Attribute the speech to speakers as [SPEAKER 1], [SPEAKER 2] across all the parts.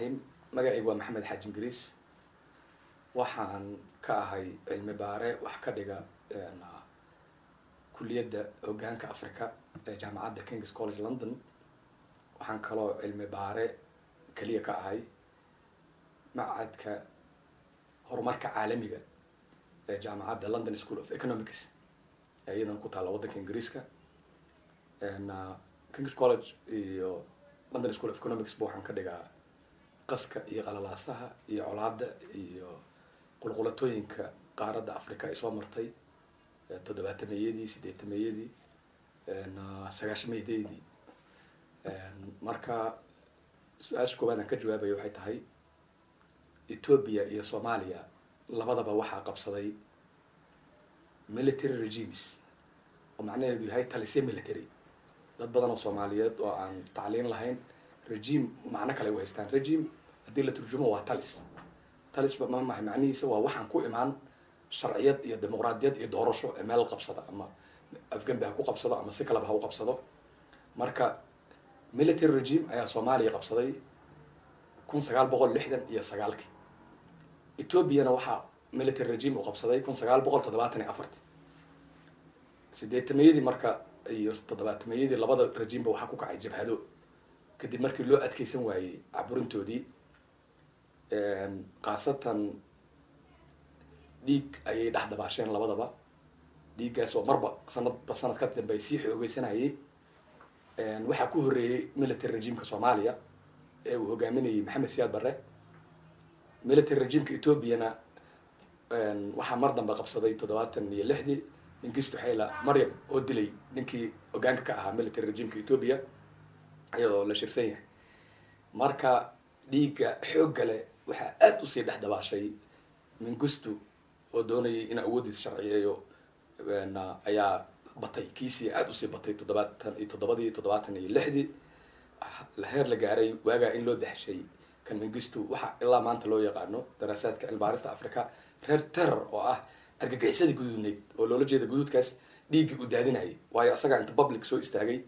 [SPEAKER 1] raxiim magacaygu waa maxamed xaaji ingiriis. Waxaan ka ahay cilmi baare wax ka dhiga kuliyadda hogaanka africa ee jaamacadda kings college london. Waxaan kaloo cilmi baare keliya ka ahay macadka horumarka caalamiga ee jaamacadda london school of economics ee iyadan ku taalla waddanka ingiriiska. Kings college iyo london school of economics ba waxaan ka dhigaa qaska iyo qalalaasaha iyo colaadda iyo qulqulatooyinka qaaradda africa ay soo martay toddobaatameeyadii sideetameeyadii sagaashameedeydii marka su'aasha koowaad aan ka jawaabayo waxay tahay ethoobia iyo soomaaliya labadaba waxaa qabsaday military regimes. Oo macnaheedu yahay talisye military. Dad badan oo soomaaliyeed oo aan tacliin lahayn regime macno kale u haystaan. Regime haddii la turjumo waa talis. Talis ma mahay macnihiisa waa waxaan ku imaan sharciyad iyo dimuqraadiyad iyo doorasho ee meel qabsada ama afgambi ha ku qabsado ama si kaleba ha u qabsado. Marka military regime ayaa soomaaliya qabsaday kun sagaal boqol lixdan iyo sagaalkii. Ethoobiana waxaa military regime uu qabsaday kun sagaal boqol toddobaatan iyo afarti sideetameeyadii marka iyo toddobaatameeyadii labada regimeba waxaa ku kacay jabhado. Kadib markii loo adkeysan waayey caburintoodii khaasatan dhiig ayay dhex dabaasheen labadaba. Dhiiggaas oo marba sanadba sanad ka dambe sii xoogeysanayay. Waxaa ku horreeyey military regimeka soomaaliya ee uu hogaaminayay maxamed siyaad barre. Military regimeka ethoobiana waxaa mar dambe qabsaday toddobaatan iyo lixdii. Ninkiistu xayla maryam oo dilay ninkii hogaanka ka ahaa military regimeka ethoobia ayadoo la shirsan yahay marka dhiigga xoogga leh waxaa aada u sii dhex dabaashay mingustu oo doonayay in awoodiis sharciyeeyo ayaa batay kiisii aada u sii batay toddobaatan iyo toddobadii toddobaatan iyo lixdii. Heer la gaaray waagaa in loo daxshay kan mingistu waxa ilaa maanta loo yaqaano daraasaadka cilmibaarista africa reer terror oo ah argagixisadii guduudneyd oo loola jeeda guduudkaas dhiiggii uu daadinayay. Waayo asagaa inta public soo istaagay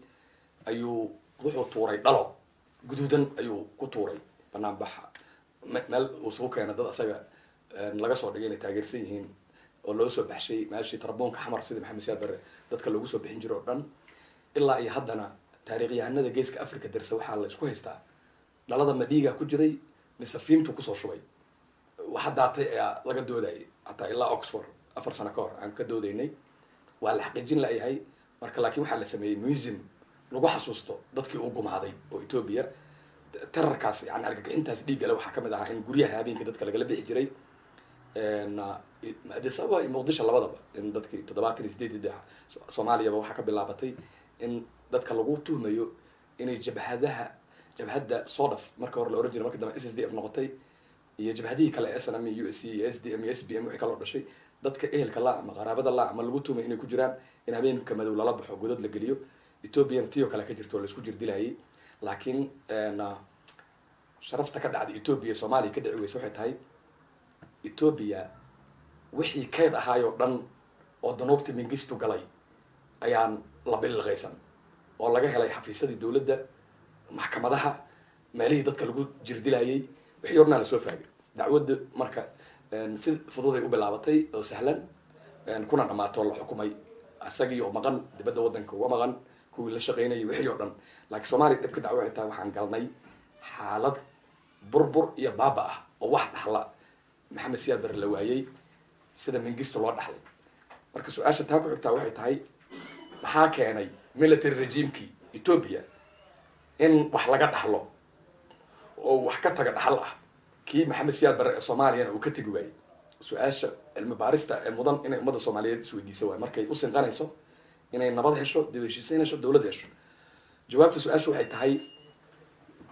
[SPEAKER 1] ayuu wuxuu tuuray dhalo. Guduudan ayuu ku tuuray banaan baxa meel uu sugu keena dad asaga laga soo dhigay inay taageersan yihiin oo loo soo baxshay meeshii taraboonka xamar sida maxamed siyaad barre dadka loogu soo bixin jiro o dhan. Ilaa iyo haddana taariikhyahanada geeska africa darse waxaa la isku haystaa. Dhalada ma dhiigaa ku jiray mise fiimtu ku soo shubay. Waxa daatay ayaa laga doodayay hataa ilaa oxford afar sano ka hor aan ka doodaynay. Waa la xaqiijin layahay marka laakiin waxaa la sameeyey museum lagu xasuusto dadkii uu gumaaday oo ethoobia terarkaas yani argagixintaas dhiiggale waxaa ka mid ahaa in guryaha habeenkii dadka lagala bixi jiray addis iyo muqdisho labadaba in dadkii toddobaatan iyo sideedii soomaaliyaba waxaa ka bilaabatay in dadka lagu tuhmayo inay jabhadaha jabhadda sodaf marka hore la oran jiray marka dambe s s d f noqotay iyo jabhadihii kale s n m u s iyo s d m iyo s b m wixii kaloo dhashay. Dadka ehelka la ama qaraabada la ama lagu tuhmay inay ku jiraan in habeenka madow lala baxo godad la geliyo ethoobiana tiyoo kale ka jirto oo la isku jir dilayay laakiin sharafta ka dhacday ethoobia soomaaliya ka dhici weysa waxay tahay ethoobia wixii keyd ahaayoo dhan oo danuubta mingistu galay ayaan la bililqaysan oo laga helay xafiisyadii dowladda maxkamadaha meelihii dadka lagu jirdilayay wixii hornaa la soo faagay. Dacwadda marka si fududay u bilaabatay oo sahlan kuna dhammaatoo la xukumay. Isagii oo maqan dibadda waddanka uga maqan kuwii la shaqaynayay wixii oo dhan. Laakiin soomaaliya dhibka dhaco waxay tahay waxaan galnay xaalad burbur iyo baaba ah oo wax dhaxla. Maxamed siyaad barre la waayey sida mingisto loo dhaxlay. Marka su'aasha taa ku xigtaa waxay tahay maxaa keenay military regimekii ethoobia in wax laga dhaxlo oo wax ka taga dhaxal ah? Kii maxamed siyaad barre ee soomaaliyana uu ka tegi waayey su'aasha cilmi baarista ee mudan inay ummadda soomaaliyeed isweydiisa waay. Markay u sinqanayso inay nabad hesho dib heshiisiin hesho dowlad hesho jawaabta su'aasha waxay tahay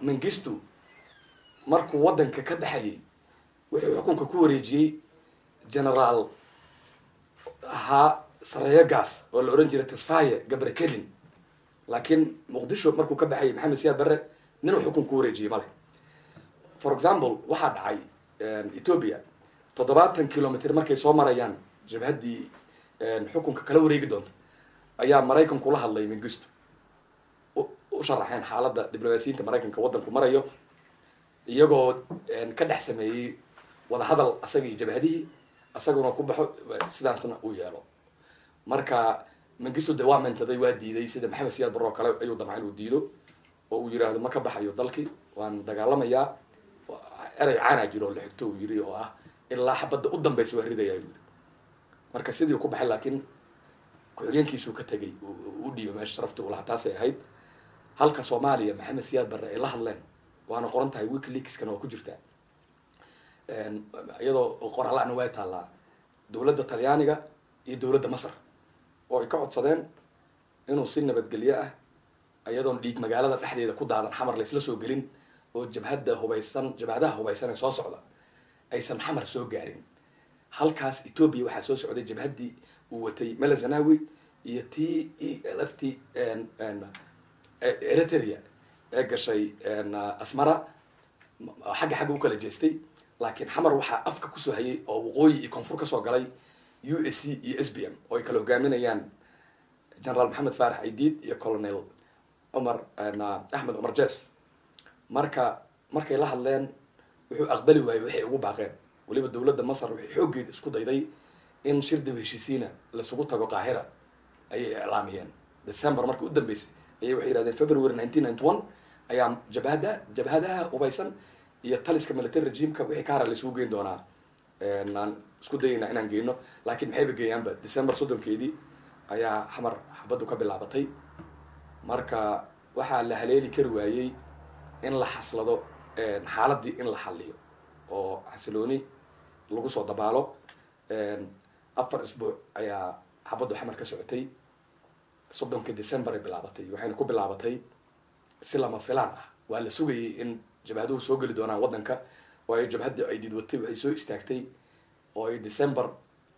[SPEAKER 1] mingistu markuu waddanka ka baxayay wuxuu xukunka ku wareejiyey generaal ahaa sareeyo gaas oo la ohan jiray tasfaye gabre kelin laakiin muqdisho markuu ka baxayay maxamed siyaad barre ninuu xukun ku wareejiyey male for example waxaa dhacay ethoobia toddobaatan kilomitr markay soo marayaan jabhaddii xukunka kala wareegi doonta ayaa maraykanku la hadlay mingisto u sharaxeen diblomaasiyiinta maraykanka waddanku marayo iyagoo ka dhex sameeyey wadahadal asaga iyo jabhadihii asaguna ku baxo sidaasna uu yeelo. Marka mangisto de waa mentaday waa diiday sida maxamed siyaad barro kale ayuu damca inuu diido oo uu yidhaahdo ma ka baxayo dalkii waan dagaalamayaa erey caanaa jiro oo la xigto uu yiri oo ah ilaa xabadda u dambaysa waa ridaya yiri. Marka sidii ku baxay laakiin ku-xigeenkiisuu ka tegay u dhiibay meesha sharafta ulahaa taasay ahayd. Halka soomaaliya maxamed siyaad barre ay la hadleen waana qoran tahay wikileakskana waa ku jirtaa iyadoo qoraalana way taallaa dowladda talyaaniga iyo dowladda masar oo ay ka codsadeen inuu si nabadgelyo ah iyadoon dhiig magaalada dhexdeeda ku daadan xamar laysla soo gelin oo jabhadda hubaysan jabhadaha hubaysan ee soo socda aysan xamar soo gaarin. Halkaas etoobiya waxaa soo socday jabhaddii uu watay mela zanawi iyo t e lf t eritrea ee gashay asmara. Xagga xagga u kala jeestay laakiin xamar waxaa afka ku soo hayay oo waqooyi iyo koonfur ka soo galay u s c iyo s b m oo ay kala hogaaminayaan generaal maxamed faarax aidiid iyo colonel cumar axmed cumar jes marka markay la hadleen wuxuu aqbali waayey waxay ugu baaqeen. Weliba dowladda masar waxay xooggeeda isku dayday in shir dib heshiisiina laisugu tago qaahira ayay iclaamiyeen. December markii u dambeysay ayay waxay yihahdeen february nineteen ninety one ayaa jabhada jabhadaha hubaysan iyo taliska military regimeka wixii ka hara laisugu geyn doonaa. Aan isku dayaynaa inaan geyno laakiin maxayba geeyaanba? December soddonkeedii ayaa xamar xabaddu ka bilaabatay. Marka waxaa la haleeli kari waayey in la xaslado xaaladii in la xaliyo oo xasilooni lagu soo dabaalo afar isbuuc ayaa xabaddu xamar ka socotay. Soddonka december ay bilaabatay waxayna ku bilaabatay si lama filaan ah. Waa la sugayay in jabhaduhu soo geli doonaan waddanka waayo jabhaddii ay didwatay waxay soo istaagtay oo ay december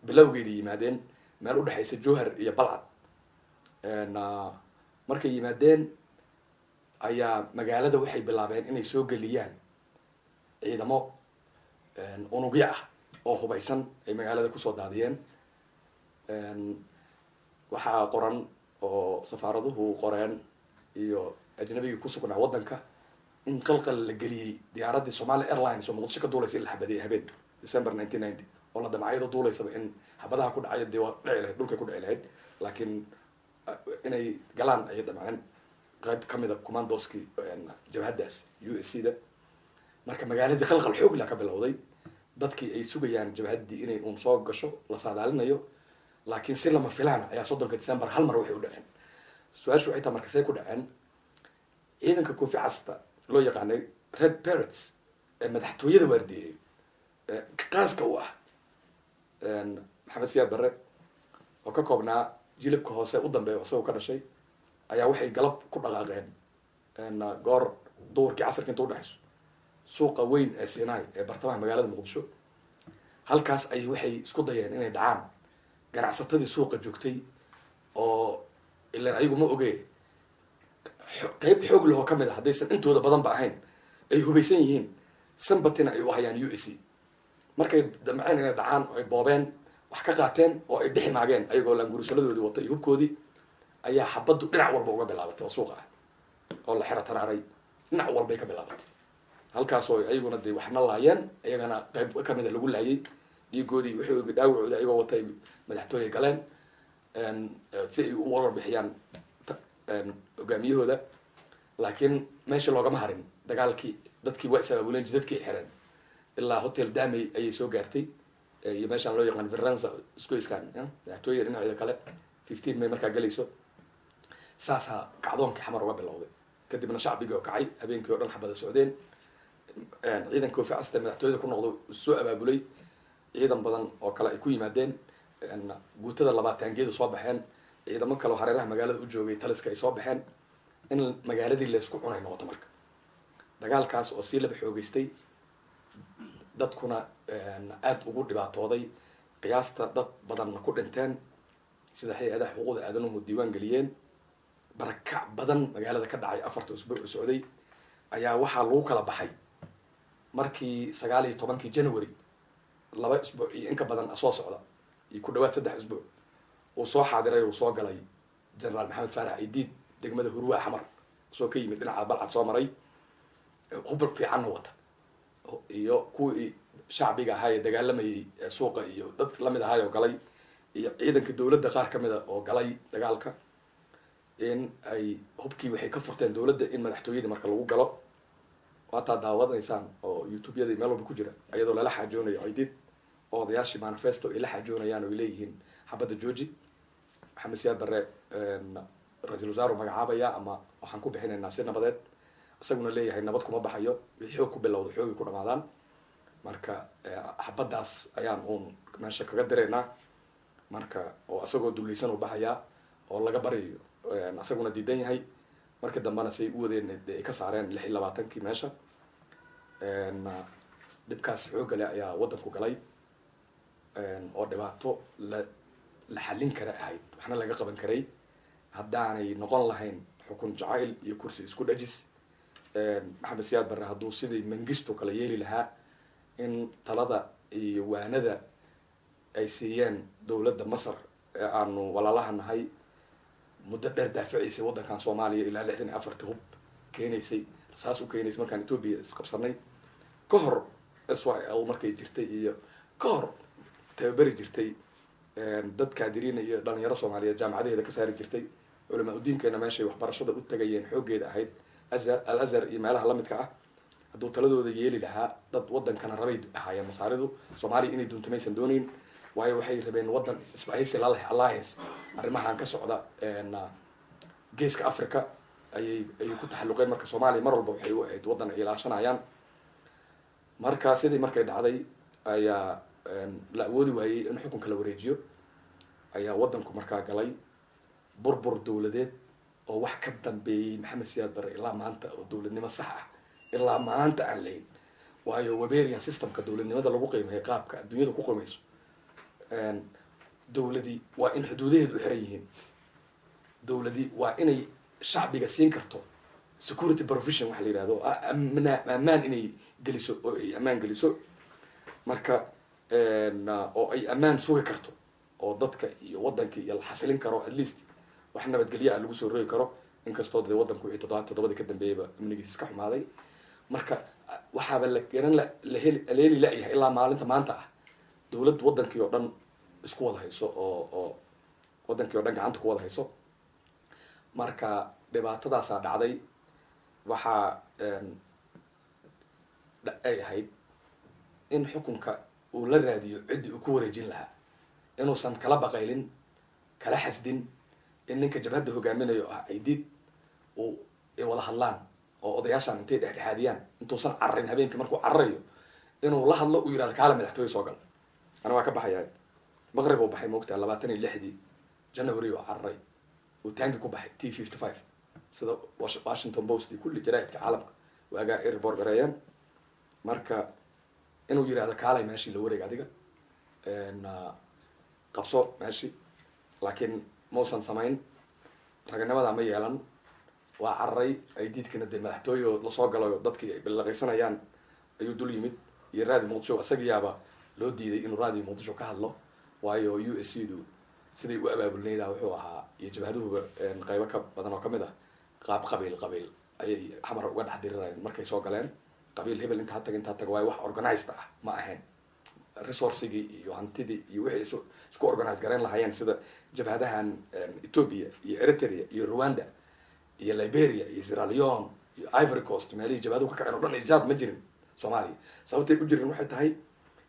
[SPEAKER 1] bilowgeeda yimaadeen meel udhexaysa jowhar iyo balcad. Markay yimaadeen ayaa magaalada waxay bilaabeen inay soo geliyaan ciidamo unugyo ah oo hubaysan ay magaalada ku soo daadiyeen. Waxaa qoran oo safaaraduhu qoreen iyo ajnabigii kusugnaa waddanka in qalqal la geliyey diyaaraddii somalia airlines oo muqdisho ka duulaysa in la xabadiyay habeen december nineteen ninety oo la damcayado duulaysaba in xabadaha ku dhacayo dee waa dhici lahayd dhulkay ku dhici lahayd. Laakiin inay galaan ayay damceen qayb ka mid a commandoskii jabhaddaas u s c da marka magaaladii qalqal xoogla ka bilowday dadkii ay sugayaan jabhaddii inay uun soo gasho la saadaalinayo laakiin si lama filaana ayaa soddonka december hal mar waxay u dhaceen. Su'aashu waxay taha marka say ku dhaceen. Ciidanka koofi casta loo yaqaanay red parrots ee madaxtooyada waardiyeey qaaska u ah maxamed siyaad barre oo ka koobnaa jilibka hoose u dambeeya isagoo ka dhashay ayaa waxay galab ku dhaqaaqeen goor duhurkii casarka inta udhexayso suuqa weyn ee sinai ee bartamaha magaalada muqdisho. Halkaas ay waxay isku dayeen inay dhacaan ganacsatadii suuqa joogtay oo ilan ayagu ma oge qeyb xoog lehoo ka mid a haddaysan intooda badan ba ahayn ay hubaysan yihiin sambatina ay u hayaan u s markay damceen inay dhacaan ay boobeen wax ka qaateen oo ay dhexi maageen ayagoo laangurusaladoodii watay iyo hubkoodii ayaa xabaddu dhinac walba uga bilaabatay oo suuqa ah oo la xero taraaray. Dhinac walbay ka bilaabatay halkaasoo ayaguna dee waxna laayeen iyagana qayb kamida lagu laayay. Dhiigoodii waxoogi dhaawacooda ayagoo watay madaxtooye galeen si ay u warbixiyaan hogaamiyahooda. Laakiin meesha loogama harin dagaalkii dadkii waa isabaabulenji dadkii xireen. Ilaa hotel damey ayay soo gaartay iyo meeshaan loo yaqaan veranza squiskan madaxtooye dhinaceeda kale. fifteen may markaa gelayso saasaa kacdoonkii xamar uga bilowday. Kadibna shacbigii oo kacay habeenkii oo dhan xabada socdeen ciidan koofi casta madaxtooyada ku noqdo soo abaabulay ciidan badan oo kale ay ku yimaadeen. Guutada labaataangeeda soo baxeen ciidamo kaleo hareeraha magaalada u joogay taliska ay soo baxeen in magaaladii laysku cunay noqoto marka. Dagaalkaas oo sii laba xoogeystay dadkuna aada ugu dhibaatooday. Qiyaasta dad badanna ku dhinteen sida hay'adaha xuquuqda aadanuhu diiwaan geliyeen. Barakac badan magaalada ka dhacay afarta usbuuc u socday ayaa waxaa lagu kala baxay markii sagaal iyo tobankii january laba isbuuc iyo inka badan soo socda iyo ku dhawaad saddex isbuuc uu soo xaadiray uu soo galay generaal maxamed faarax idiid degmada hurwaa xamar soo ka yimid dhinaca balcad soo maray hubal fiicanna wata. Iyo kuwii shacbiga ahaa ee dagaalamayay ee suuqa iyo dad la mid ahaay oo galay iyo ciidanka dowladda qaar ka mida oo galay dagaalka in ay hubkii waxay ka furteen dowladda in madaxtooyadii marka lagu galo waataa daawadaysaan oo youtube-yadii meel walba ku jira iyadoo lala xaajoonayo ciidid oo odayaashii manifesto ay la xaajoonayaan oo ay leeyihiin. Xabadda georgi maxamed siyaad barre ra'iisul wasaaru magacaabaya ama waxaan ku bixinaynaa si nabadeed isaguna leeyahay nabad kuma baxayo wixii xoog ku bilowda xoogay ku dhamaadaan. Marka xabaddaas ayaan uun meesha kaga diraynaa marka oo isagoo dulleysan u baxayaa oo laga baryayo isaguna diidan yahay. Markii dambena say u wadeen ay ka saareen lix labaatankii meesha dhibkaas xoogale ayaa waddanku galay. Oo dhibaato la la xallin kara ahayd waxna laga qaban karay. Haddaanay noqon lahayn xukun jacayl iyo kursi isku dhajis. Maxamed siyaad barre hadduu sidii mangisto kala yeeli lahaa in talada iyo waanada ay siiyeen dowladda masar ee aanu walaalaha nahay muddo dheer daafacaysay waddankan soomaaliya ilaa lixdan iyo afartii hub keenaysay saas u keenaysay markaan etoobiya isqabsanay ka hor s y l markay jirtay iyo ka hor tababeri jirtay dad kaadiriina iyo dhalinyaro soomaaliyeed jaamacadaheeda ka saari jirtay culamaa udiinkeena meeshay waxbarashada u tagayeen xooggeeda ahayd al azhar iyo meelaha lamidka ah hadduu taladooda yeeli lahaa dad waddankana rabay ahaayeen masaaridu soomaaliya inay dunto maysan dooneyn waayo waxay rabeen waddan isbahaysi laleh alliance arrimahan ka socda geeska africa ayay ayay ku taxalluqeen marka soomaaliya mar walba waxay u ahayd waddan ay ilaashanayaan. Marka sidii markay dhacday ayaa la awoodi waayey in xukunka la wareejiyo. Ayaa waddanku markaa galay burbur dowladeed oo wax ka dambeeyey maxamed siyaad barre ilaa maanta oo dowladnimo sax ah ilaa maanta aan lahayn. Waayo weberian systemka dowladnimada lagu qiimeeyo qaabka adduunyada ku qiimeyso dowladii waa in xuduudaheedu u xiran yihiin. Dowladii waa inay shacbiga siin karto. Security provision waxa la yihahdo ammaan inay geliso oo ay ammaan geliso. Marka oo ay ammaan sugi karto oo dadka iyo waddanka iyo la xasilin karo at least wax nabadgelya ah lagu soo rogi karo. Inkastoo dee waddanku wixii toddobaad toddobadii ka dambeeyayba amnigiis iska xumaaday. Marka waxaaba la garan la laheli la-yahay ilaa maalinta maanta ah. Dowlad waddankii oo dhan isku wada hayso oo oo waddankii oo dhan gacanta ku wada hayso. Marka dhibaatadaasaa dhacday. Waxaa ay ahayd in xukunka uu la raadiyo ciddii uu ku wareejin lahaa. Inuusan kala baqaylin kala xasdin in ninka jabhadda hogaaminayo ah aydid uu ay wada hadlaan oo odayaashaan intay dhexdhexaadiyaan. Intuusan cararin habeenkii markuu cararayo inuu la hadlo uu yihahdo kaala madaxtooye soo gal. Ana waa ka baxaya maqrib uu baxay moogtaa labaatan iyo lixdii january oo cararay uu taangi ku baxay t fifty five sida washington post iyo kulli jaraaidka caalamka waagaa ay report gareeyeen marka inuu yihahdo kaalay meeshii la wareeg adiga qabso meeshii laakiin mausan samayn. Raganimada ma yeelan. Waa cararay ay diidkana dee madaxtooye oo la soo galayo dadkii ay ballaqaysanayaan ayuu dul yimid. Iyo raadi muqdisho isagiyaaba loo diiday inuu raadi muqdisho ka hadlo. Waayo u s c du siday u abaabulnayda wuxuu ahaa iyo jabhaduhuba qaybo ka badan oo ka mid ah qaab qabiil qabiil. Ayay xamar uga dhex dirirayeen markay soo galeen qabiil hebel intaa tag intaa tag waayo wax organized ah ma ahayn. Resourcigii iyo hantidii iyo wixii isu isku organize garayn lahaayeen sida jabhadahan ethoopia iyo eritrea iyo rwanda iyo liberia iyo sierra iyo ivory coast meelihii jabhaduhu ka kaceen o dhan ijaad ma jirin soomaaliya sababtay u jirin waxay tahay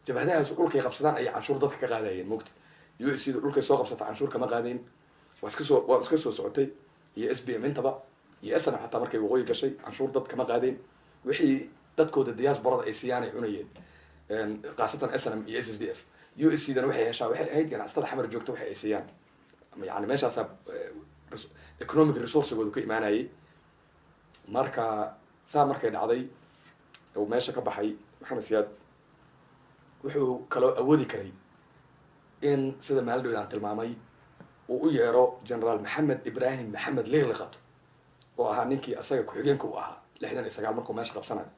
[SPEAKER 1] jabhadahaas dhulkay qabsadaan ayay canshuur dadka ka qaadayeen mogta u s da dhulkay soo qabsata canshuur kama qaadayn waa iska soo waa iska soo socotay. Iyo s b m intaba iyo snm xataa markay waqooyi gashay canshuur dad kama qaadayn wixii dadkooda diasporada ay siiyaan ay cunayeen khaasatan snm iyo s s d f. U s c dana waxay heshaa waxay ahayd ganacsatada xamar joogta waxay ay siiyaan yani meeshaasaa economic resourcegooda ka imaanayay. Marka saa markay dhacday uu meesha ka baxay maxamed siyaad wuxuu kaloo awoodi karay in sida maaldhowd aan tilmaamay uu u yeero generaal maxamed ibrahim maxamed liiliqato oo ahaa ninkii asaga ku-xigeenka u ahaa lixdan iyo sagaal markuu meesha qabsanayo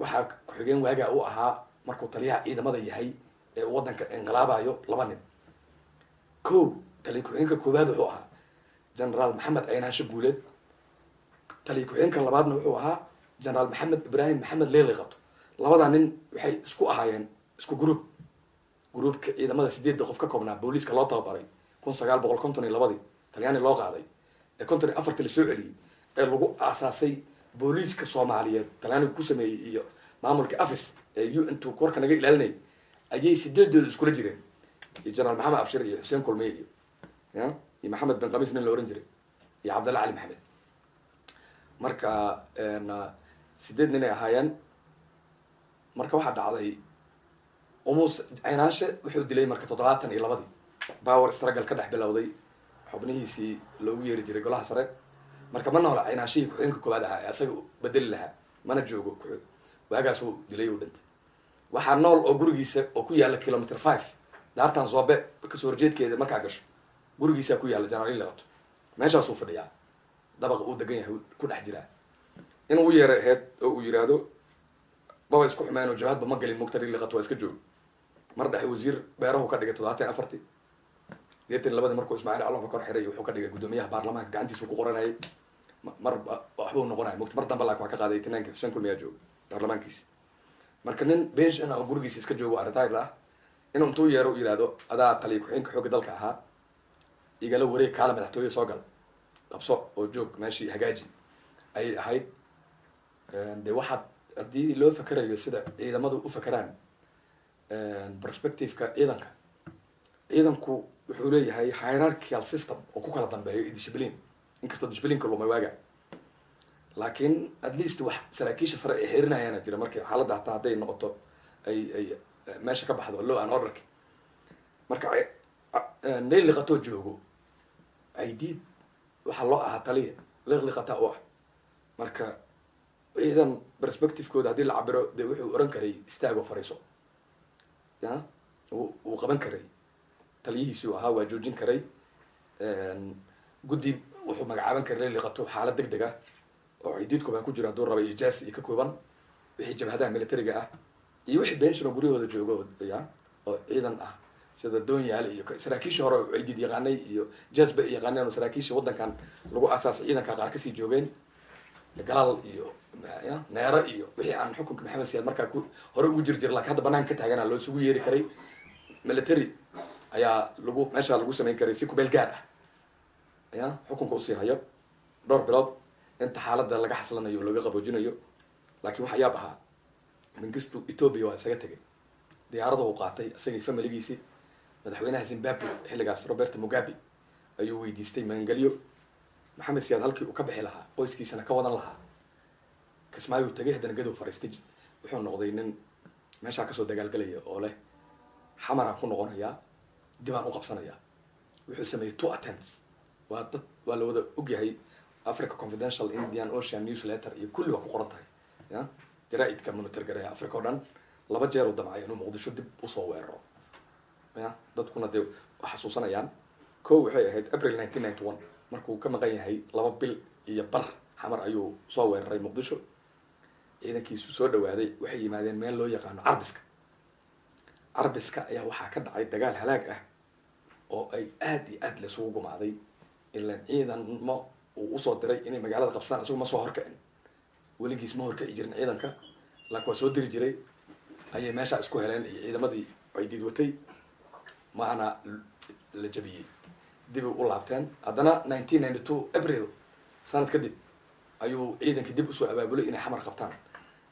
[SPEAKER 1] waxaa ku-xigeen waagaa u ahaa markuu taliyaha ciidamada yahay ee uu waddanka inqilaabayo laba nin ko taliya ku-xigeenka koowaad wuxuu ahaa generaal maxamed ceynaasho guuleed taliya ku-xigeenka labaadna wuxuu ahaa generaal maxamed ibrahim maxamed liiliqato labadaa nin waxay isku ahaayeen isku group groupka ciidamada sideedda qof ka koobnaa booliiska loo tababaray kun sagaal boqol konton iyo labadii talyaani loo qaaday ee konton iyo afartii la soo celiyey ee lagu aasaasay booliiska soomaaliyeed talyaanigu ku sameeyey iyo maamulka afis ee u n two korka naga ilaalinayay ayay sideedooda iskula jireen. Iyo jenaraal maxamed abshir iyo xuseen kulmiye iyo ya iyo maxamed bin kamiis nin la ohan jiray iyo cabdalla cali maxamed. Marka sideed nin ay ahaayeen marka waxaa dhacday umus caynaashe wuxuu dilay marka toddobaatan iyo labadii power struggle ka dhex bilowday xubnihiisii loogu yeeri jiray golaha sare. Marka ma noola caynaashihii ku-xigeenka koowaad ahaa ee asaga bedeli lahaa mana joogo ku waagaasuu dilay uu dhintay. Waxaa nool oo gurigiisa oo ku yaalla kilometer five daartan zoobe ka soo horjeedkeeda markaa gasho gurigiisaa ku yaalla janaali liqato meeshaasuu fadhiyaa. Dabaqa uu degan yahay ku dhex jiraa. Inuu u yeeray aheyd oo uu yiraahdo baba isku xumeen oo jabhadba ma gelin muqtari liqato waa iska joogi. Mar dhexe wasiir beerahu ka dhigay toddobaatan afartii sideetan labadii markuu ismaaciil caloba kor xiray wuxuu ka dhigay guddoomiyaha baarlamaanka gacantiisu ku qoranayay mar waxbuu noqonaya mugta mar dambe laakin waa ka qaaday itinaanki xuseen kulmiyaa jooga baarlamaankiisi marka nin benshana oo gurigiisa iska joogo aritair ah inuu intuu yeero u yihahdo adaa taliya ku-xigeenka xoogga dalka ahaa. Igala wareeg kaala madaxtooye soo gal. Qabso oo joog meeshii hagaaji. Ayay ahayd. De waxaad haddii loo fakerayo sida ciidamadu u fakeraan perspectiveka ciidanka ciidanku wuxuu leeyahay hierarchical system oo ku kala dambeeyo discipline inkastoo disciplineka lumay waaga laakiin at least wax saraakiisha sare ay xirinayaana jira markii xaaladda hataa hadday noqoto ay ay meesha ka baxdo low an orderka. Marka nayl liqatoo joogo aidiid waxaa loo ahaa taliya liq liqataa u ah. Marka ciidan perspectivekooda haddii la cabiro dee wuxuu oran karay istaagoo fariiso. Ya wuu qaban karay taliyihiisuu ahaa waa joojin karay guddi wuxuu magacaaban karay liqato xaalad deg deg ah oo cidiidku baa ku jira hadduu raba ijaas iyo ka kooban wixii jabhadaha militariga ah iyo wixii benshino guryahooda joogo ya oo ciidan ah sida doonyaale iyo saraakiishii hore cidiid yaqaanay iyo jasba ay yaqaaneen oo saraakiishii waddankan lagu asaasay ciidanka qaar ka sii joogeen galaal iyo neero iyo wixii aan xukunka maxamed siyaad markaa ku hore ugu jir jira laakiin hadda banaanka ka taagana loo isugu yeeri karay military ayaa lagu meesha lagu samayn karay si kubeel gaar ah. Ya xukunka u sii hayo dhowr bilood inta xaaladda laga xaslanayo oo laga qaboojinayo. Laakiin waxa yaab ahaa mingistu ethoobia waa isaga tegay diyaarada uu qaatay isagii familigiisii madaxweynaha zimbabwe xilligaas robert mugabe ayuu weydiistay maangelyo maxamed siyaad halkii uu ka bixi lahaa qoyskiisana ka wadan lahaa. Kismaayuu tagay haddana gadow fariistay wuxuu noqday nin meeshaa ka soo dagaalgelaya oo leh xamaraan ku noqonayaa dibaan u qabsanayaa. Wuxuu sameeyey two attempts. Waa dad waa la wada ogyahay africa confidential indian ocean newsletter iyo kulli waa ku qoran tahay ya? Jaraa-idka monitor africa o dhan. Laba jeer u damcay inuu muqdisho dib u soo weeraro ya? Dadkuna dee xasuusanayaan. Ko waxay ahayd april nineteen ninety one markuu ka maqan yahay laba bil iyo bar xamar ayuu soo weeraray muqdisho. Ciidankiisu soo dhawaaday waxay yimaadeen meel loo yaqaano carbiska carbiska ayaa waxaa ka dhacay dagaal halaag ah oo ay aad iyo aad laysugu gumaaday ilaan ciidanmo uu u soo diray inay magaalada qabsadaan isagu ma soo horkacin. Weligiis ma horkaci jirin ciidanka laakiin waa soo diri jiray. Ayay meeshaa isku heleen iyo ciidamadii ay diid watay. Maana la jabiyey. Dib u laabteen. Haddana nineteen ninety two april sanad kadib ayuu ciidankii dib u soo abaabulay inay xamar qabtaan.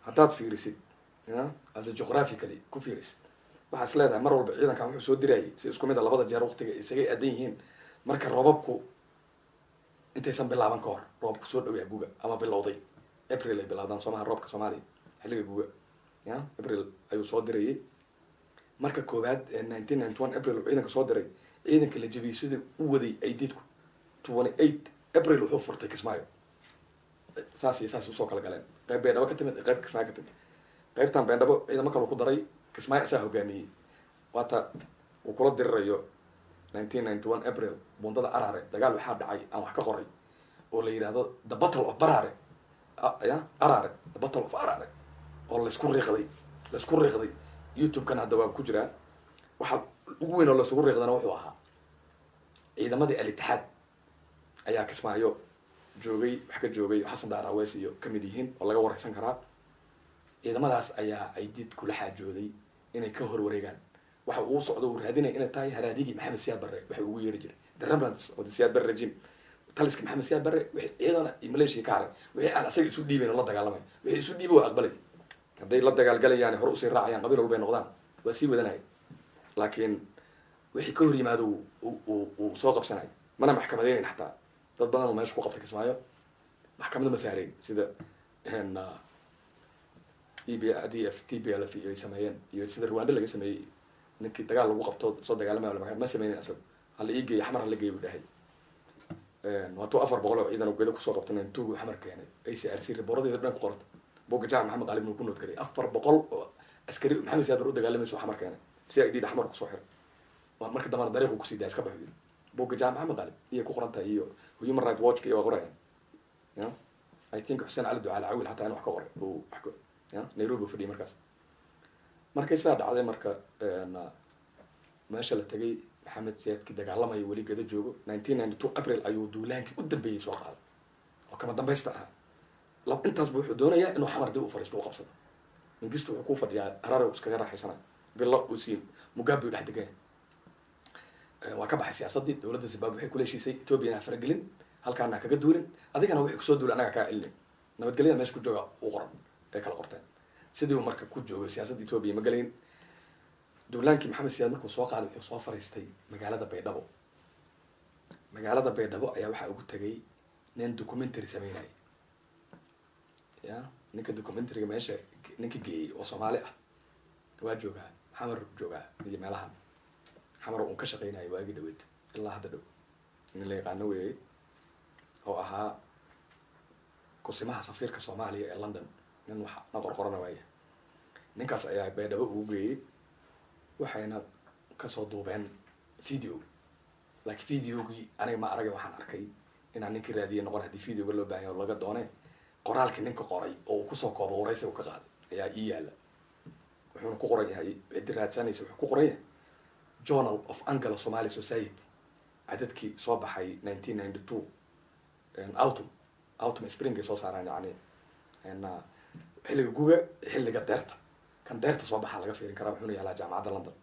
[SPEAKER 1] Haddaad fiirisid as a geographically ku fiirisid waxaa is leedahay mar walba ciidankan wuxuu soo dirayay si isku mid a labada jeer waqtiga isagay aadan yihiin. Marka roobabku intaysan bilaaban ka hor roobku soo dhawaya guga ama bilowday. April ay bilaabdaan soomaha roobka soomaaliya xilliga guga. Ya april ayuu soo dirayay. Marka koowaad nineteen ninety one april uu ciidanka soo diray ciidanka la jabiyey sidii u waday aidiidku twenty eight april wuxuu furtay kismaayo. Saas iyo saas u soo kala galeen. Qayb beendhabo ka timid qayb kismaayo ka timid. Qaybtan beendhabo ciidamo kale ku daray kismaayo asaa hogaamiyey waata uu kula dirirayo nineteen ninety one april bundada arare dagaal waxaa dhacay aan wax ka qoray oo la yidhahdo the battle of barare ya arare the battle of arare oo laysku riiqday laysku riiqday. Youtube-kan hadda waa ku jiraa waxaa ugu weyn oo laysugu riiqdana wuxuu ahaa ciidamadii al-itixaad ayaa kismaayo joogay wax ka joogay xasan daaraweys iyo ka mid yihiin oo laga wareysan karaa. Ciidamadaas ayaa aydiid kula xaajooday inay ka horwareegaan waxa uu socdo uu raadinaya inay tahay haraadigii maxamed siyaad barre waxa ugu yeeri jiray the rembrandts of the siyaad barre regime. Taliska maxamed siyaad barre wixii iyo maleeshiya ka haray wixii aan asaga isu dhiibayn oo la dagaalamay wixii isu dhiiba waa aqbalay. Hadday la dagaalgalayaan hore u sii raacayaan qabiil walbay noqdaan waa sii wadanaya laakiin wixii ka hor yimaado uu soo qabsanay mana maxkamadeynayn xataa. Dad badan oo meesha ku qabta kismaayo maxkamada ma saarayn sida e b d f t b l f ay sameeyeen. Iyo sida rwanda laga sameeyey ninkii dagaal lagu qabto soo dagaalamay ma sameynin asaga hala ii geeya xamar hala geeya u dhahay. Waatuu afar boqol oo ciidan gedo ku soo qabtana intuugu xamar keenay. A c r c riboradeeda dhan ku qorta boga jac maxamed qalib nuu ku noodgaray afar boqol oo askari maxamed saabar u dagaalamayso xamar keenay si ay dhiida xamar ku soo xiray. Marka dambana dariiqu ku sii daa iska baxo yiri boga jac maxamed qalib iyay ku qoran tahay iyo human right watch iyo waa qorayaan ya i think xuseen cali ducaal cawil hataa in wax ka qoray nairobi u fadhiyay markaas. Markay saa dhacday marka meesha la tegay maxamed siyaadkii dagaalamaya weli gada joogo nineteen ninety two april ayuu duulaankii u dambeeyey soo qaaday. Oo kama dambaysta ahaa intaasba wuxuu doonayaa inuu xamar dib u fariisto u qabsado. Mingistu wuxuu ku fadhiyaa harare uu iskaga raaxaysanayo villa uu siin mugabe u dhex degaya waa ka baxay siyaasaddii dowladda zimbabwe waxay kula heshiisay ethoobia inaa faragelin halkaana kaga duulin adigana wixii ku soo duulay anaga kaa celinin. Nabadgelyada meesha ku jooga u qoran ay kala qorteen. Sidii uu marka ku joogay siyaasadda ethoobia ma gelayn? Duulaankii maxamed siyaad markuu soo qaaday wuxuu soo fariistay magaalada baydhabo. Magaalada baydhabo ayaa waxaa ugu tegay nin documentary sameynayay. Ya ninka documentaryga meesha ninka geeyey oo soomaali ah waa joogaa xamar joogaa iyo meelahan. Xamar un ka shaqeynayo waagi dhaweed ilaa hadda dhow. Nin la yaqaano weeye oo ahaa kusimaha safiirka soomaaliya ee london nin wax na qorqorana waaya ninkaas ayaa baydhabo ugu geeyey waxayna ka soo duubeen video. Laakiin videogii aniga ma aragay waxaan arkay inaan ninkii raadiyay noqon haddii videoga loo baahanya oo laga doone qoraalkii ninka qoray oo uu ku soo koobo waraysi u ka qaaday ayaa ii yaalla wuxuuna ku qoran yahay ciddi raadsanaysa wuxuu ku qoran journal of anglo somali society cadadkii soo baxay nineteen ninety two. Autumn autumn springay soo saaraan yani xilliga guga xilliga deerta. Kan deerta soo baxaa laga fiirin karaa wuxuuna yaalaa jaamacadda london.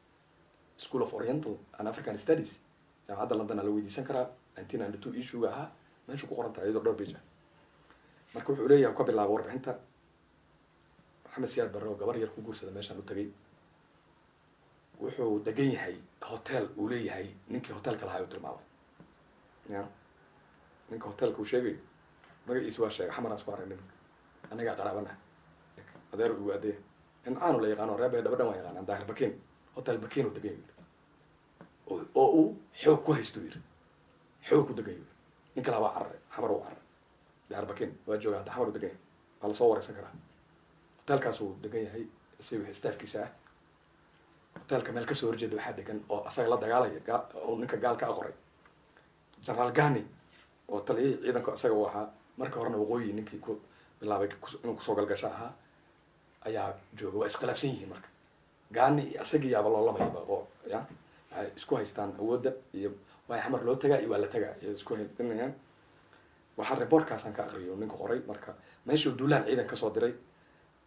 [SPEAKER 1] School of oriental and african studies. Jaamacadda london la weydiisan karaa nineteen ninety two issuega ahaa meeshu ku qoran tahay iyadoo dhowr bija marka wuxuu leeyahay ka bilaabo warbixinta. Maxamed siyaad barre oo gabar yar ku guursada meeshaan u tagay. Wuxuu degan yahay hotel uu leeyahay ninkii hotelka lahaa u tilmaamay. Ya. Ninka hotelka uu sheegayo magaciisa waa sheegay xamaraan isku aragnin anagaa qaraabana adeer ugu adeeya in caanu la yaqaano reer baydhabo dhan waa yaqaanaan. Daahir bakin hotel bakin uu degan yiri oo uu xoog ku haysto yiri xoog ku degan yiri ninka laa waa cararay xamar uu cararay daahir bakin waa jooga hadda xamar uu degan yahay waa la soo wareysan karaa. Hotelkaas degan yahay si wixii staafkiisa ah. Hotelka meel ka soo horjeeda waxaa degan oo asaga la dagaalaya oo ninka gaalka a qoray generaal gani oo taliyihii ciidanka isaga uu ahaa marka horena waqooyi ninkii ku bilaabay inuu ku soo galgasho ahaa ayaa jooga waa iskhilaafsan yihiin marka gani iyo isagii yaaba loolamayaba oo ya waxay isku haystaan awoodda iyo waa xamar loo tagaa iyo waa la tagaa iyo isku haynayaan waxaa reportkaasaan ka aqriyo ninka qoray marka meeshuu duulaan ciidan ka soo diray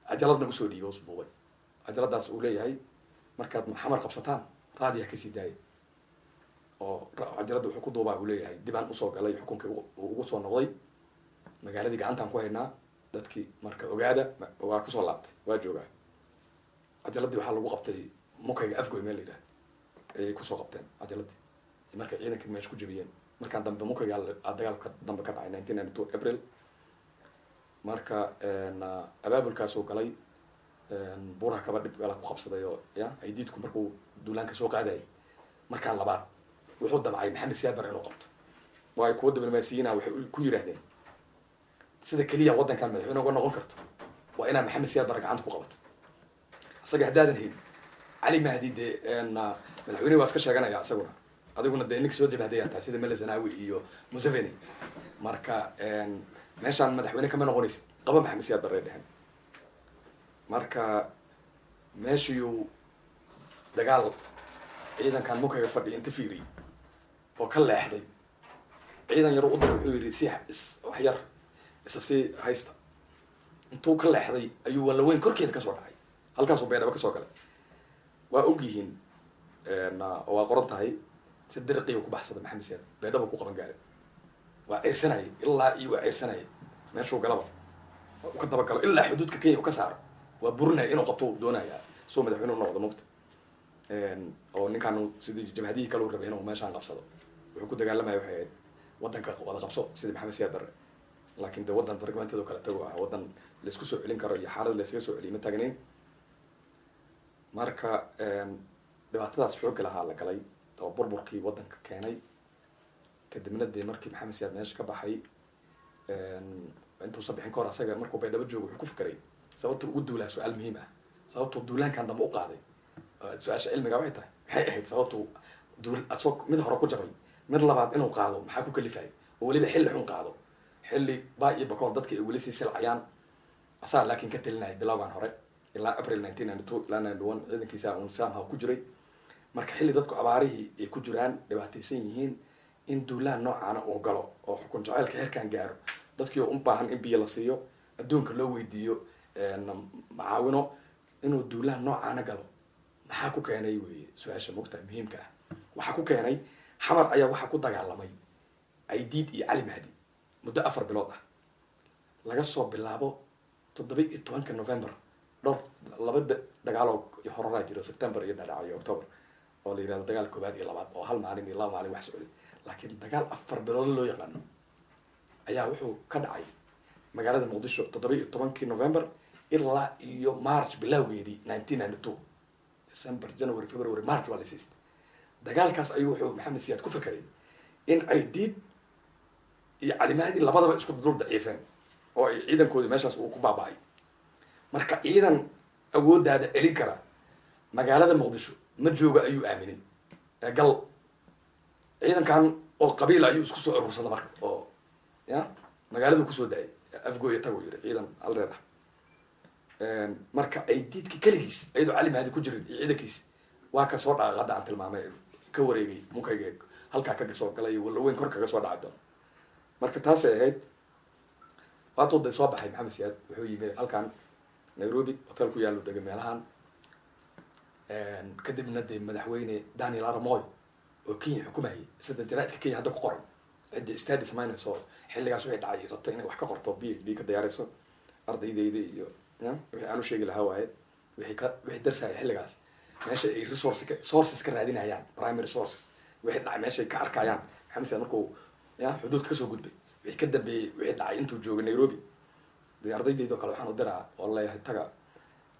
[SPEAKER 1] cajaladna u soo dhiibay usbuubay cajaladaas uu leeyahay markaad xamar qabsataan raadiya ka sii daaya oo cajalada wuxuu ku duubaa uu leeyahay dibaan u soo galay xukunkii ugu soo noqday magaaladii gacantaan ku haynaa dadkii marka ogaada waa ku soo laabtay waa joogaa. Cajaladii waxaa lagu qabtay mukayga afgoy meel la yidhaha ayay ku soo qabteen cajaladii markay ciidankii meesha ku jabiyeen. Markaan dambe mukayga dagaalka dambe ka dhacay nineteen ninety two april. Marka abaabulkaasuu galay buuraha kaba dhib gala ku qabsaday oo ya aydiidku markuu duulaanka soo qaadayay. Markaan labaad wuxuu damcay maxamed siyaabar inuu qabto. Waayo kuwa diblomaasiyiina waxay ku yidhaahdeen sida keliya waddankan madaxweyne uga noqon karto waa inaad maxamed siyaad bara gacanta ku qabato isaga haddaadan hayn cali mahdi dee madaxweyne waa iska sheeganaya isaguna adiguna dee ninka soo jabhadayaa taa sida mele zanawi iyo museveni marka meeshaan madaxweyne kama noqonaysa qaba maxamed siyaad barre dhehen marka meeshiyuu dagaal ciidankan mukayga fadhiya inta fiiriyay oo ka leexday ciidan yar u diray wuxuu yidhi si wax yar isa sii haysta. Intuu ka leexday ayuu wallaweyn korkeeda ka soo dhacay. Halkaasuu baydhabo ka soo galay. Waa og yihiin oo waa qoran tahay si dariqiya ku baxsada maxamed baydhabo ku qaban gaaray waa ceyrsanayay ilaa iyo waa ceyrsanayay meeshuu galaba. Ka dabagalo ilaa xuduudka kenya u ka saaro. Waa burinaya inuu qabto doonaya. Soo madaxweyne u noqdo mugta oo ninkaan sidii jabhadihii kale u rabay inuu meeshaan qabsado. Wuxuu ku dagaalamaya waxay ahayd wadanka wada qabso sidii maxamed siyaad barre laakiin de waddan fargmanteedo kale tago ah waddan la isku soo celin karo iyo xaalad laysaga soo celiyo ma taagnayn marka dhibaatadaas xoogga lahaa la galay oo burburkii waddanka keenay kadibna dee markii maxamed siyaad meesha ka baxay intuusan bixin ka hor asaga markuu baydhabo joogo wuxuu ku fikiray sababtuu ugu duulaa su'aal muhiim ah sababtuu duulaankan dambe u qaaday su'aasha cilmiga waxay tahay maxay ahayd sababtuu duul asoo mid hore ku jabay mid labaad inuu qaado maxaa ku kalifay oo weliba xilli xun qaado xilli baa iyo bakoor dadka ay weli sii silcayaan. Asaa laakiin ka telinaya bilowgan hore ilaa april nineteen ninety two ilaa ninety one ciidankiisa ku jiray. Marka xilli dadku abaarihii ay ku jiraan dhibaataysan yihiin in duulaan noocaana uu galo oo xukun jaceylka heerkan gaaro. Dadkii u baahan in biyo la siiyo adduunka loo weydiiyo macaawino inuu duulaan noocaana galo. Maxaa ku keenay weye su'aasha mogta muhiimka ah. Waxaa ku keenay xamar ayaa waxaa ku dagaalamay. Aidiid iyo cali mahdi muddo afar bilood ah laga soo bilaabo toddoba iyo tobanka november. Dhowr laba dagaaloo horaraa jiro september iyo dhadhaca iyo october oo la yiraahdo dagaal koobaad iyo labaad oo hal maalin iyo laba maalin wax socday. Laakiin dagaal afar bilood loo yaqaano ayaa wuxuu ka dhacay magaalada muqdisho toddoba iyo tobankii november ilaa iyo march bilowgeedii nineteen ninety two. December january february march waa lasist dagaalkaas ayuu wuxuu maxamed siyaad ku fekeray in ay diid iyo calimahdi labadaba isku dul daciifeen oo ay ciidankoodii meeshaas uu ku baaba-ay marka ciidan awoodaada celin kara magaalada muqdisho ma jooga ayuu aaminay ee gal ciidankan oo qabiila ayuu isku soo aruursada marka oo ya magaaladu ku soo da'ay afgooya tago yiri ciidan alreer ah marka ay diidka keligiis iyadoo cali mahdi ku jirin iyo ciidankiisi waa ka soo dhaqa hadda aan tilmaamay ka wareegay munkayga halkaa ka soo galay wallaweyn kor kaga soo dhaci doono marka taasay ahayd waatuu day soo baxay maxamed siyaad wuxuu yimi halkan nairobi hotel ku yaallo dega meelahan. Kadibna dee madaxweyne daniel aramoy oo kenya xukumayay sida jaraadka kenya hadda ku qoran. Cidda stadi samaynayso xilligaas waxay dhacay rabto inay wax ka qorto b h d ka diyaarayso ardaydeyda iyo wixii aan u sheegi lahaa waaye wixii ka wixii darsaya xilligaas. Meesha ay resource ka raadinayaan primary sources. Wixii dhacay meeshay ka arkayaan. Maxamed siyaad markuu ya xuduudka ka soo gudbay. Wixii ka dambeeyey wixii dhacay intuu joogay nairobi. Dee ardaydeyda oo kale waxaan u diraa oo leeyahay taga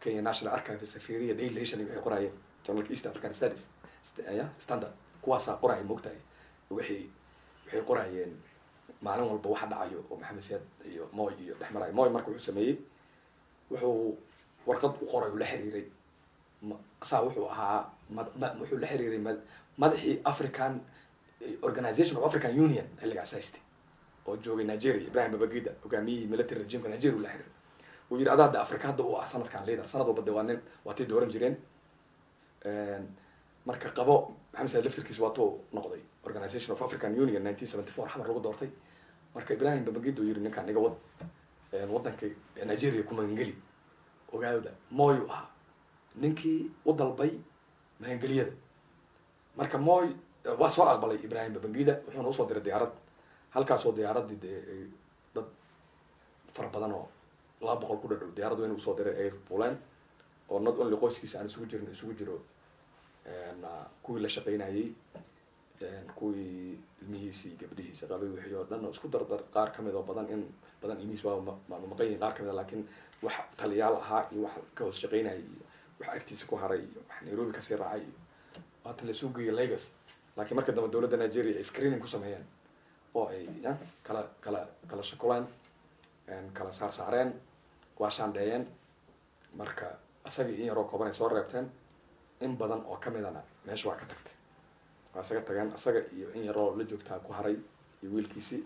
[SPEAKER 1] kenya national archive safiriya daily nation waxay qoraayeen journalka east african studies ya standard kuwaasaa qoraya moogtahay. Waxay waxay qoraayeen maalin walba waxa dhacayo oo maxamed siyaad iyo moy iyo dhex marayo moy marka wuxuu sameeyey wuxuu warqad u qoray uu la xiriiray saa wuxuu ahaa wuxuu la xiriiray madaxii african organization of african union xilligaas haystay oo joogay nigeria ibrahim babagida hogaamiyihii military regimeka nigeria la xiriiray uu yidhi adaada africa hadda u ah sanadkan leader. Sanad walba de waa nin waatay dooran jireen. Marka qabo maxamed saad laftirkiisa waatuu noqday organization of african union nineteen seventy four xamar lagu doortay. Marka ibrahim babagida uu yidhi ninkaan niga wad. Waddanka nigeria ku magangeli ogaada moy u ahaa. Ninkii u dalbay magangeliyada marka moy waa soo aqbalay ibrahim babangida wuxuuna u soo diray diyaarad. Halkaasoo diyaaradii dee dad fara badan oo laba boqol ku dhadhow diyaarad weyn u soo diray air puland oo not only qoyskiisa aan isugu jirin isugu jiro kuwii la shaqaynayey kuwii ilmihiisii gabdhihiisa qabay wixii oo dhan oo isku dardar qaar ka mid oo badan in badan ilmihiis waa maqan yihiin qaar ka mid a laakiin wax taliyaal ahaa iyo wax ka hoos shaqaynayay iyo wax agtiisa ku haray iyo wax nairobi ka sii raacay iyo waatan la soo geeyay lagos laakiin marka dambe dowladda nigeria ay screening ku sameeyeen oo ay kala kala kala shakuleen kala saar saareen waa shaandheeyeen marka isagii in yaroo kooban ay soo reebteen in badan oo kamidana meesha waa ka tagtay. Waa isaga tageen isaga iyo in yaroo la joogtaa ku haray iyo wiilkiisii.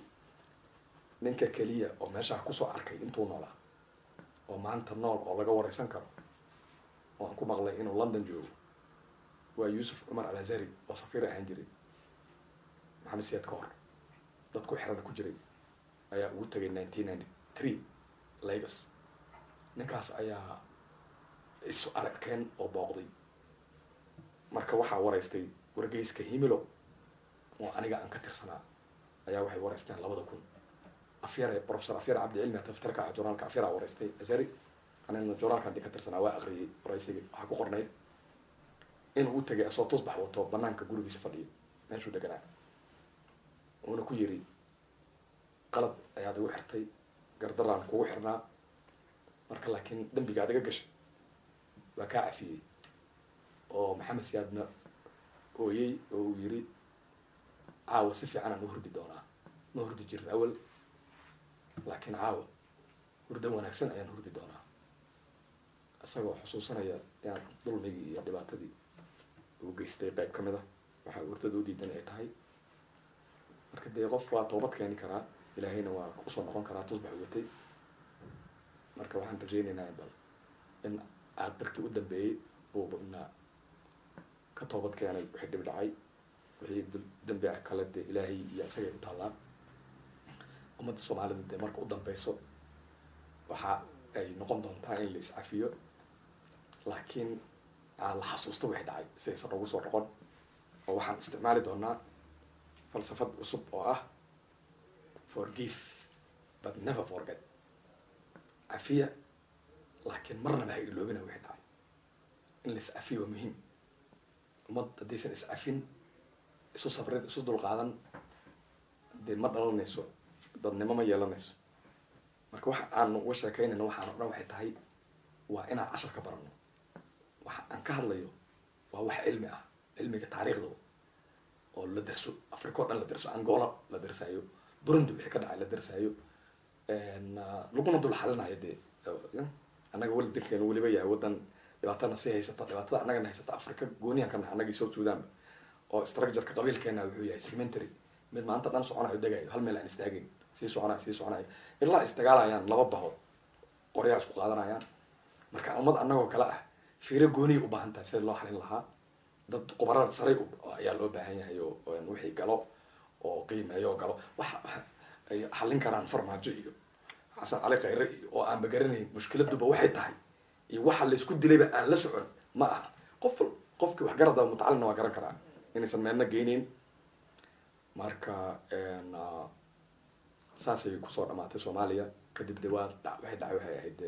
[SPEAKER 1] Ninka keliya oo meeshaa ku soo arkay intuu noolaa oo maanta nool oo laga wareysan karo oo aan ku maqlay inuu london joogo waa yuusuf cumar alazari oo safiir ahaan jiray. Maxamed siyaad ka hor dad ku xirana ku jiray ayaa ugu tagay nineteen ninety three lagos. Ninkaas ayaa isu aragkeen oo booqday. Marka waxaa waraystay wargeyska himilo oo aniga aan ka tirsanaa ayaa waxay waraysteen labada kun. Afyare professor afyare cabdi cilmi taftarka ah journaalka afyara waraystay. Azari anigna journaalkan ka tirsanaa waa aqriyay waraysigii waxaa ku qornayd inuu u tegay asoo tusbax wato banaanka gurigiisa fadhiya meeshuu deganaa uuna ku yiri qalad ayaad igu xirtay gardaraan kugu xirnaa marka laakiin dembiga adiga gashay waa kaa cafiyey oo maxamed siyaadna ooyey oo uu yiri caawa si fiican aan u hurdi doonaa ma hurdi jirin awal laakiin caawa hurdo wanaagsan ayaan hurdi doonaa isagoo xusuusanaya dulmigii iyo dhibaatadii geystay qayb ka mid a waxaa hurdada u diidan ay tahay marka dee qof waa toobad keeni karaa ilaahayna waa u soo noqon karaa tusbax watay marka waxaan rajeynaynaa bal in aaqirkii u dambeeyey uuba ka toobad keenay wixii dhib dhacay wixii dambi ah kale dee ilaahay iyo isagay u taallaa ummadda soomaalida dee marka u dambeyso waxa ay noqon doontaa in la iscafiyo laakiin la xasuusto wixii dhacay si aysan noogu soo noqon. Oo waxaan isticmaali doonaa falsafad cusub oo ah forgive but never forget. Cafiya laakiin marnaba ha iloobina wixii dhacay in la iscafiyo waa muhiim. Ummad haddaysan iscafin isu sabrin isu dulqaadan dee ma dhalanayso dadnimo ma yeelanayso. Marka waxa aan uga sheekeynayno waxaan o dhan waxay tahay waa inaan cashar ka barano aan ka hadlayo waa wax cilmi ah cilmiga taariikhda oo la derso africa o dhan la derso angola la dersaayo burundi wixii ka dhacay la dersaayo laguna dul xalinayo dee annaga welidankeenu weliba yahay wadan dhibaatana si haysata dhibaatada annagana haysata africa gooniyan annagii south sudanba oo structureka qabiilkeena wuxuu yahay segmentary mid maanta dhan soconayo degayo hal meel aan istaagayn sii soconayo sii soconayo ilaa isdagaalayaan laba bahood qoryaa isku qaadanayaan. Marka ummad annagoo kale ah fiiro gooniyay u baahan tahay sida loo xalin lahaa. Dad qubarar saray ayaa loo baahan yahay wixii galo oo qiimeeyo galo. Waxa ay xallin karaan farmaajo iyo xasan cali khayre iyo oo aanba garanayn mushkiladuba waxay tahay. Iyo waxa la isku dilayba aan la socon ma aha. Qof qofkii wax garada mutacalina waa garan karaa inaysan meelna geyneyn marka saasay ku soo dhamaatay soomaaliya. Kadib de waa dha waxay dhacay waxay ahayd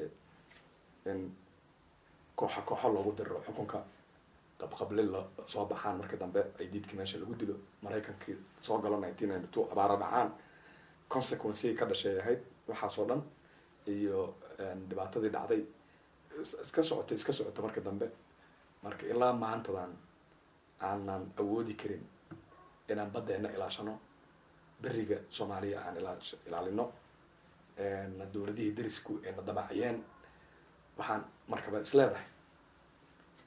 [SPEAKER 1] in kooxa kooxo loogu diro xukunka qabqable la soo baxaan. Marka dambe ay diidkii meesha lagu dilo maraykankii soo galo nineteen ninety two abaara dhacaan. Consequencey ka dhashay ahayd waxaasoo dhan iyo dhibaatadii dhacday. Iska socotay iska socota marka dambe. Marka ilaa maantadan aanan awoodi karin inaan baddeena ilaashano beriga soomaaliya aan ilaa ilaalino. Dowladihii darisku ayna damaciyeen waxaan markaba is leedahay.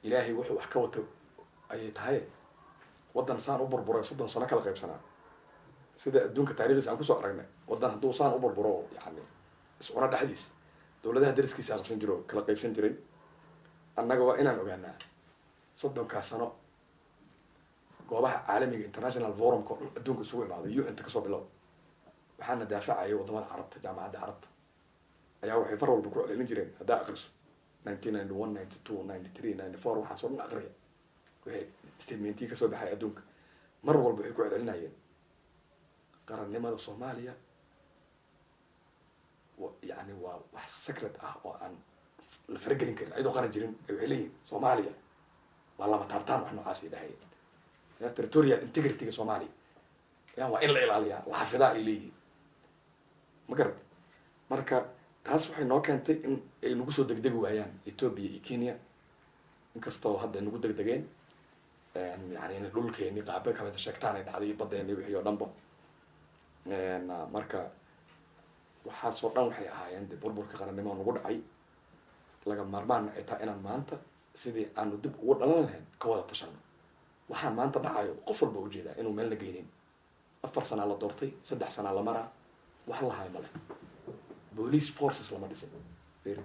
[SPEAKER 1] Ilaahay wuxuu wax ka wato ayay tahay. Waddan saan u burburay soddon sano kala qaybsanaa sida adduunka taarikhdiisa aan ku soo aragnay waddan hadduu saan u burburo yani iscuna dhexdiisa dowladaha dariskiisa aqabsan jiro kala qaybsan jiray. Annaga waa inaan ogaanaa soddonkaas sano goobaha caalamiga international forumka o dhan adduunka isugu imaaday u n ta ka soo bilow. Waxaana daafacayay waddamada carabta jaamacadda carabta. Ayaa waxay mar walba ku celcelin jireen haddaa aqriso waxaasoo dhan aqriya waxay statementii ka soo baxay adduunka. Mar walba waxay ku celcelinayeen. Qarannimada soomaaliya yani waa wax secret ah oo aan la faragelin karin. Ayadoo qaran jirin waxay leeyihiin soomaaliya waa lama taabtaan wax noocaas ay dhahayeen territorial integrityga soomaaliya. Ya waa in la ilaaliyaa la xafidaa ay leeyihiin. Ma garad? Marka taas waxay noo keentay in ay nagu soo degdegi waayaan ethoopia iyo kenya inkastoo hadda nagu degdegeen yani inay dhulkeeni qaabe kamida sheegtaan ay dhacday badeeni wixii oo dhanba marka waxaasoo dhan waxay ahaayeen de burburka qarannimo nagu dhacay laga maarmaana ay tahay inaan maanta sidii aanu dib ugu dhalan lahayn ka wada tashano waxaan maanta dhacayo qof walba u jeedaa inuu meelna geynin afar sanaa la doortay saddex sanaa la maraa wax lahaay male police forces lama dhisin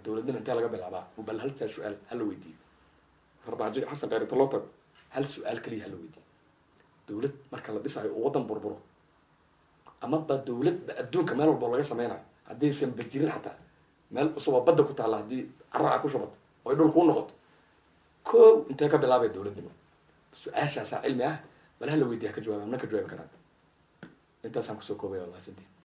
[SPEAKER 1] dowladnima intee laga bilaabaa. Bal haltaa su'aal hala weydiiyo farbaajo xasan khayr inta loo tago hal su'aal kaliya hala weydiiyo dowlad marka la dhisayo oo waddan burburo. Ama ba dowlad ba adduunka meel walba laga sameynayo haddaysan bajirin xataa meel cusub oo badda ku taalla haddii carraa ku shubato oo ay dhul noqoto. Ko intee ka bilaabay dowladnimo su'aashaasaa cilmi ah bal hala weydiya ka jawaaba mana ka jawaabi karaan. Intaasaan ku soo koobaya waa mahadsantiin